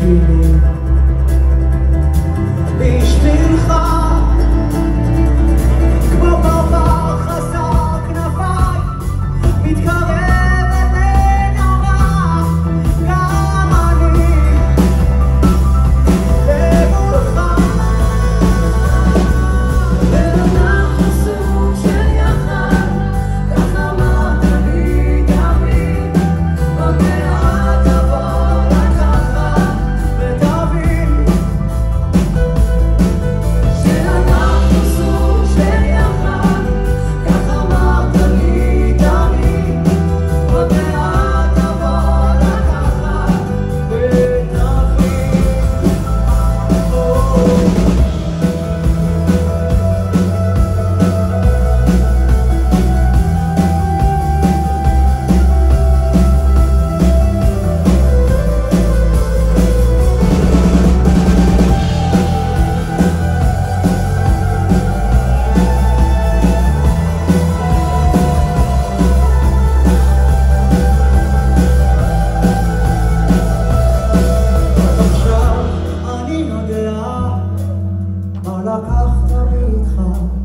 you. حالا کاخ